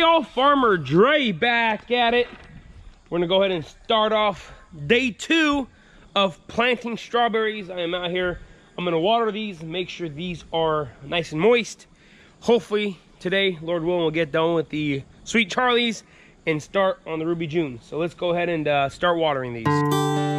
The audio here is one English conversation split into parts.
Y'all, Farmer Dre back at it. We're gonna go ahead and start off day two of planting strawberries. I am out here. I'm gonna water these, make sure these are nice and moist. Hopefully today, Lord willing, we'll get done with the Sweet Charlies and start on the Ruby June. So let's go ahead and uh, start watering these.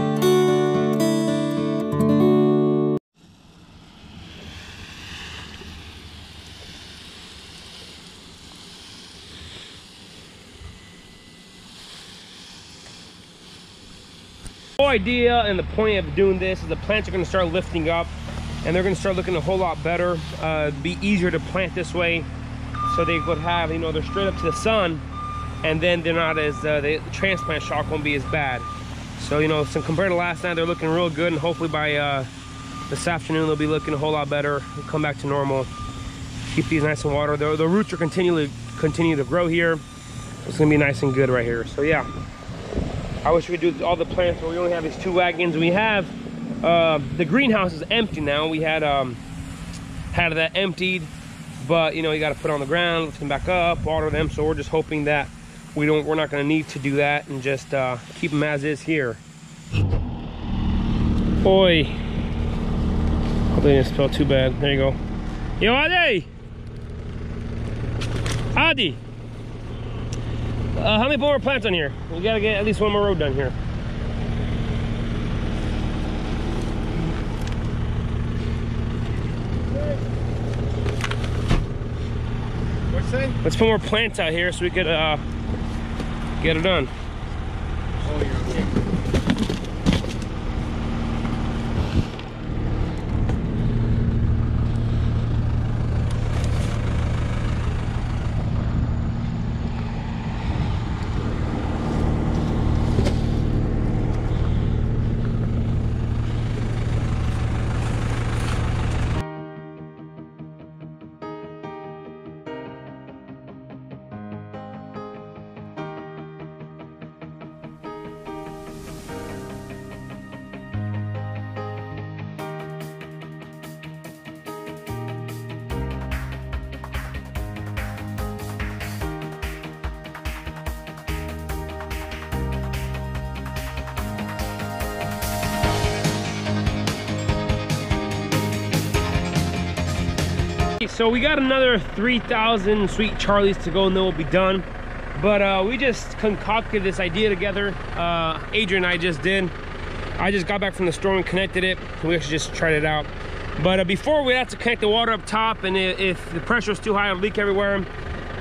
Idea and the point of doing this is the plants are going to start lifting up and they're going to start looking a whole lot better uh, be easier to plant this way. So they would have you know they're straight up to the sun and then they're not as uh, the transplant shock won't be as bad. So you know so compared to last night they're looking real good and hopefully by uh, this afternoon they'll be looking a whole lot better come back to normal. Keep these nice and water. The, the roots are continually continue to grow here. It's gonna be nice and good right here. So yeah I wish we could do all the plants, but we only have these two wagons. We have uh, the greenhouse is empty now. We had um, had that emptied, but you know you got to put on the ground, lift them back up, water them. So we're just hoping that we don't, we're not going to need to do that and just uh, keep them as is here. Boy, hope they didn't spill too bad. There you go. Yo, Adi. Adi. Uh, how many more plants on here? We gotta get at least one more road done here. What's that? Let's put more plants out here so we could uh, get it done. Oh, So we got another 3,000 Sweet Charlies to go and then we'll be done. But uh, we just concocted this idea together. Uh, Adrian and I just did. I just got back from the store and connected it. We actually just tried it out. But uh, before we had to connect the water up top and if, if the pressure was too high, it would leak everywhere.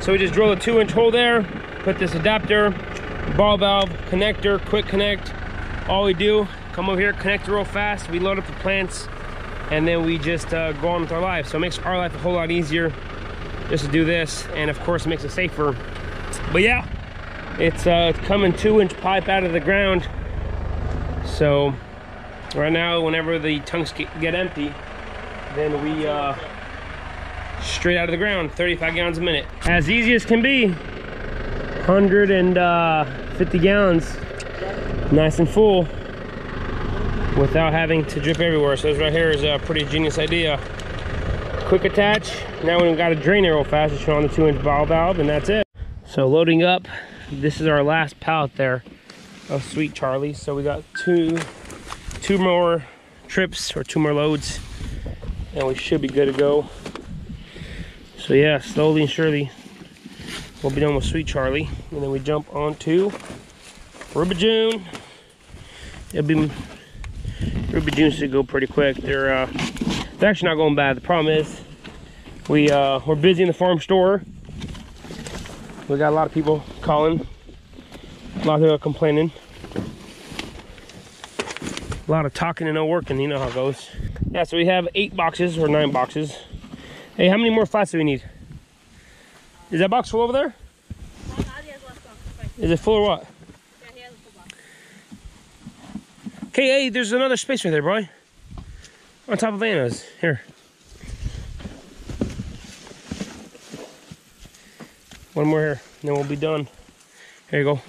So we just drilled a two inch hole there, put this adapter, ball valve, connector, quick connect. All we do, come over here, connect real fast. We load up the plants and then we just uh, go on with our life. So it makes our life a whole lot easier just to do this. And of course, it makes it safer. But yeah, it's, uh, coming two inch pipe out of the ground. So right now, whenever the tanks get, get empty, then we uh, straight out of the ground, 35 gallons a minute. As easy as can be, 150 gallons, nice and full without having to drip everywhere. So this right here is a pretty genius idea. Quick attach. Now we've got to drain real fast. Just on the two inch ball valve and that's it. So loading up, this is our last pallet there of Sweet Charlie. So we got two, two more trips or two more loads and we should be good to go. So yeah, slowly and surely we'll be done with Sweet Charlie. And then we jump onto Ruby June. It'll be Ruby should go pretty quick. They're uh, they're actually not going bad. The problem is we uh, we're busy in the farm store. We got a lot of people calling, a lot of people complaining, a lot of talking and no working. You know how it goes. Yeah, so we have eight boxes or nine boxes. Hey, how many more flats do we need? Is that box full over there? Is it full or what? Okay, hey, there's another space right there, boy. On top of Anna's. Here. One more here, and then we'll be done. Here you go.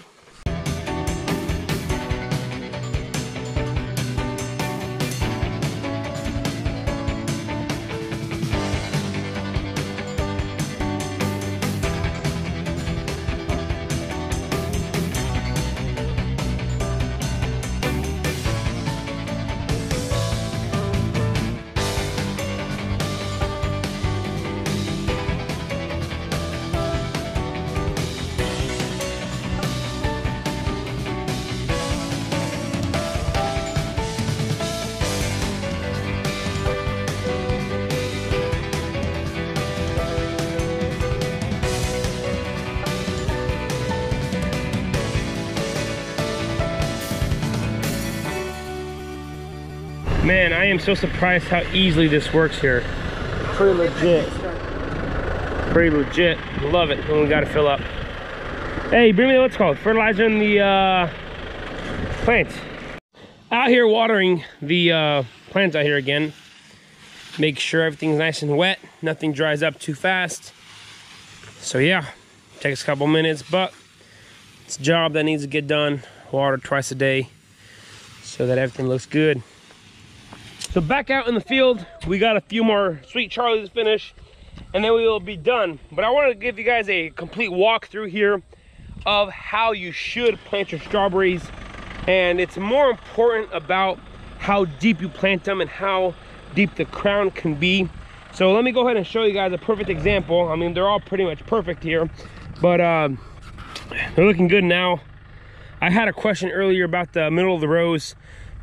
Man, I am so surprised how easily this works here. Pretty legit. Pretty legit. Love it when we gotta fill up. Hey, bring me what's called fertilizer in the uh, plants. Out here watering the uh, plants out here again. Make sure everything's nice and wet. Nothing dries up too fast. So yeah, takes a couple minutes, but it's a job that needs to get done. Water twice a day so that everything looks good. So back out in the field, we got a few more Sweet Charlies to finish and then we will be done. But I wanted to give you guys a complete walkthrough here of how you should plant your strawberries. And it's more important about how deep you plant them and how deep the crown can be. So let me go ahead and show you guys a perfect example. I mean, they're all pretty much perfect here, but um, they're looking good now. I had a question earlier about the middle of the rows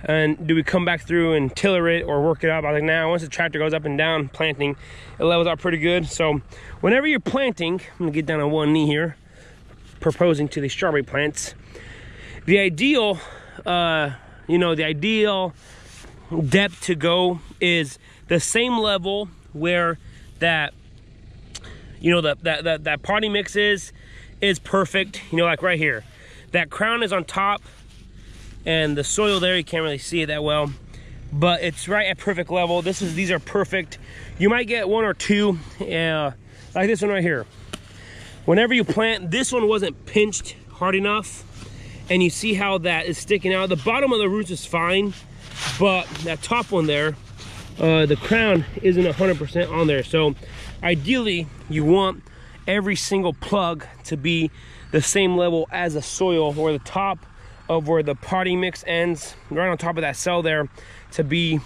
and do we come back through and tiller it or work it up? I think now once the tractor goes up and down planting, it levels out pretty good. So whenever you're planting, I'm gonna get down on one knee here, proposing to the strawberry plants. The ideal, uh, you know, the ideal depth to go is the same level where that, you know, the, that, that, that potting mix is, is perfect. You know, like right here. That crown is on top and the soil there you can't really see it that well but it's right at perfect level. This is these are perfect. You might get one or two uh, like this one right here. Whenever you plant this one wasn't pinched hard enough and you see how that is sticking out. The bottom of the roots is fine but that top one there uh, the crown isn't 100% on there. So ideally you want every single plug to be the same level as the soil or the top of where the potting mix ends, right on top of that cell there, to be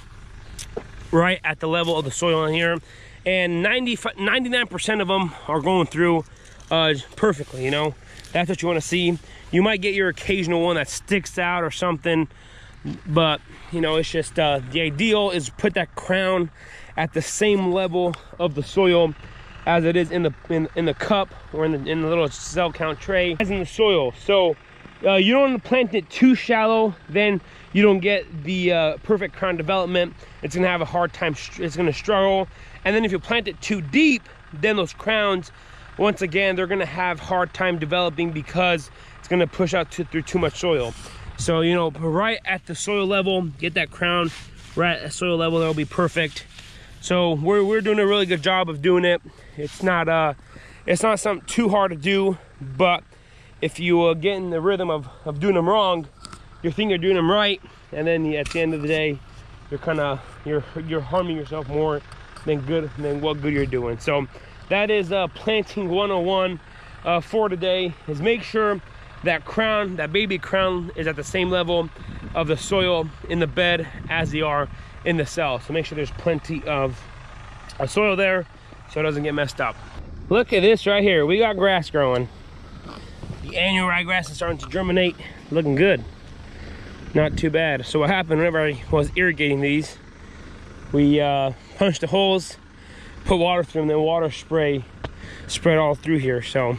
right at the level of the soil in here. And 90, 99% of them are going through uh, perfectly, you know. That's what you want to see. You might get your occasional one that sticks out or something, but, you know, it's just uh, the ideal is put that crown at the same level of the soil as it is in the in, in the cup or in the, in the little cell count tray as in the soil. So uh, you don't want to plant it too shallow, then you don't get the uh, perfect crown development. It's gonna have a hard time, it's gonna struggle. And then if you plant it too deep, then those crowns, once again, they're gonna have hard time developing because it's gonna push out to, through too much soil. So, you know, right at the soil level, get that crown right at the soil level, that'll be perfect. So we're, we're doing a really good job of doing it. It's not, uh, it's not something too hard to do, but if you uh, get in the rhythm of, of doing them wrong, you think you're doing them right, and then at the end of the day, you're kind of you're you're harming yourself more than good than what good you're doing. So that is uh, planting 101 uh, for today. Is make sure that crown, that baby crown, is at the same level of the soil in the bed as they are in the cell. So make sure there's plenty of soil there so it doesn't get messed up. Look at this right here. We got grass growing. Annual ryegrass is starting to germinate, looking good. Not too bad. So what happened whenever I was irrigating these, we uh, punched the holes, put water through them, then water spray spread all through here. So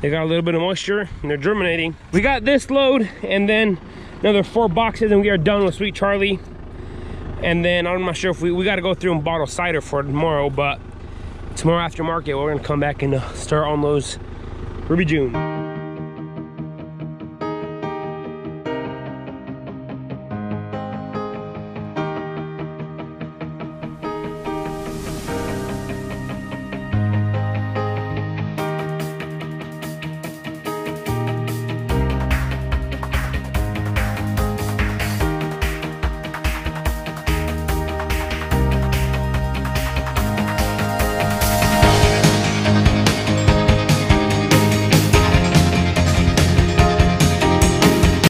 they got a little bit of moisture and they're germinating. We got this load and then another four boxes and we are done with Sweet Charlie. And then I'm not sure if we, we got to go through and bottle cider for tomorrow, but tomorrow after market, we're gonna come back and uh, start on those Ruby June.